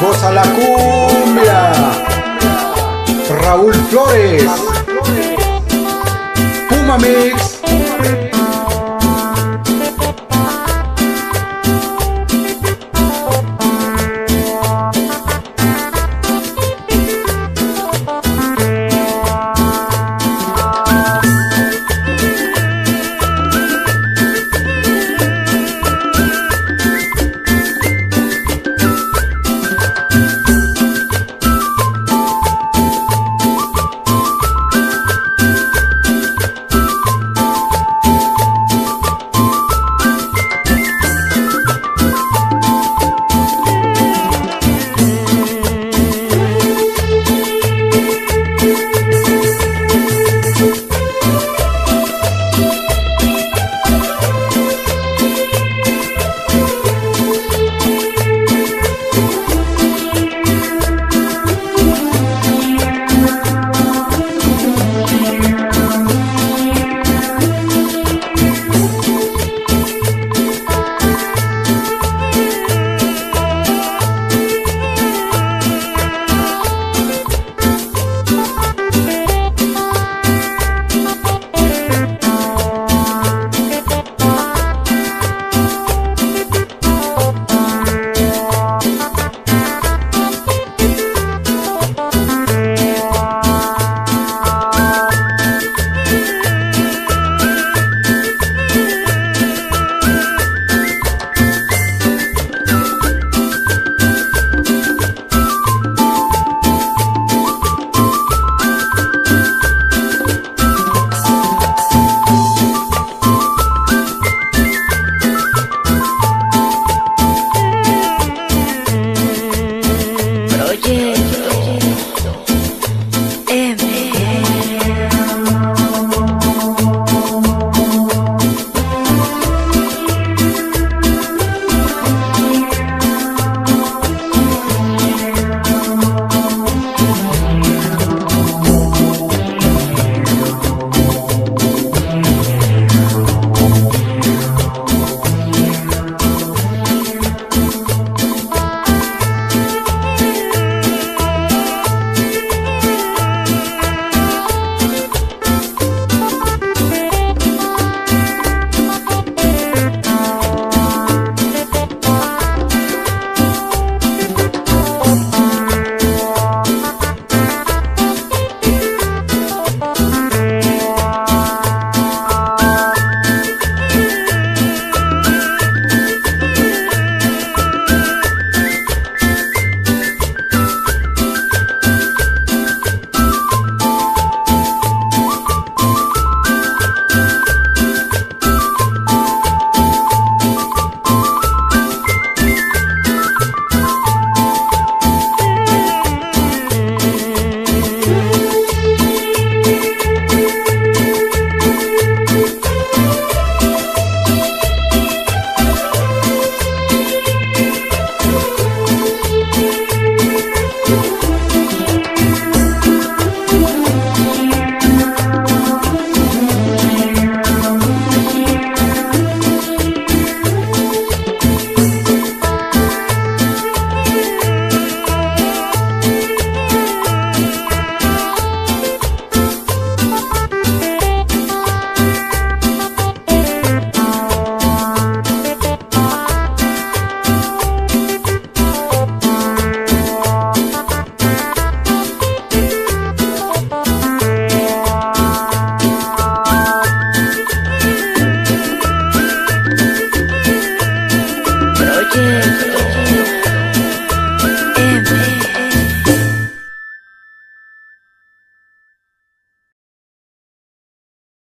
goza la cumbia. Raúl Flores. Puma Mix. yeah.